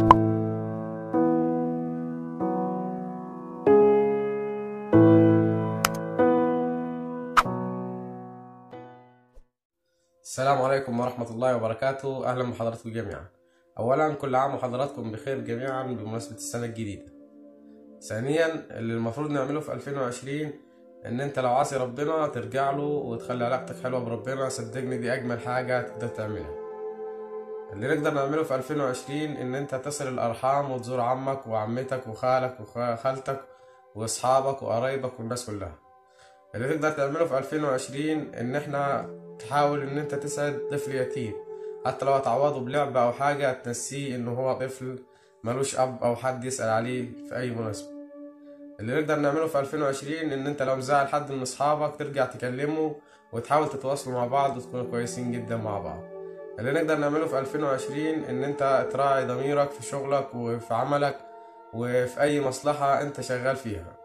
السلام عليكم ورحمة الله وبركاته. أهلا بحضراتكم جميعا. أولا كل عام وحضراتكم بخير جميعا بمناسبة السنة الجديدة. ثانيا اللي المفروض نعمله في 2020 إن أنت لو عاصي ربنا ترجع له وتخلي علاقتك حلوة بربنا صدقني دي أجمل حاجة تقدر تعملها. اللي نقدر نعمله في 2020 إن أنت تصل الأرحام وتزور عمك وعمتك وخالك وخالتك وأصحابك وقرايبك والناس كلها. اللي تقدر تعمله في 2020 إن إحنا تحاول إن أنت تسعد طفل يتيم. حتى لو هتعوضه بلعبة أو حاجة تنسيه انه هو طفل ملوش أب أو حد يسأل عليه في أي مناسبة. اللي نقدر نعمله في 2020 إن أنت لو مزعل حد من أصحابك ترجع تكلمه وتحاول تتواصلوا مع بعض وتكونوا كويسين جدا مع بعض. اللي نقدر نعمله في 2020 إن أنت تراعي ضميرك في شغلك وفي عملك وفي أي مصلحة أنت شغال فيها.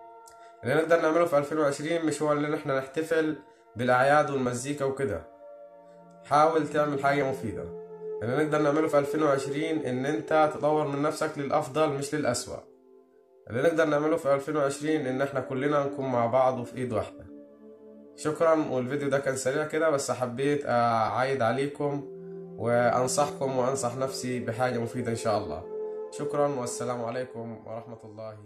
اللي نقدر نعمله في 2020 مش هو اللي إحنا نحتفل بالأعياد والمزيكا وكده. حاول تعمل حاجة مفيدة. اللي نقدر نعمله في 2020 إن أنت تطور من نفسك للأفضل مش للأسوأ. اللي نقدر نعمله في 2020 إن إحنا كلنا نكون مع بعض وفي إيد واحدة. شكرا والفيديو ده كان سريع كده بس حبيت أعايد عليكم وأنصحكم وأنصح نفسي بحاجة مفيدة إن شاء الله. شكرا والسلام عليكم ورحمة الله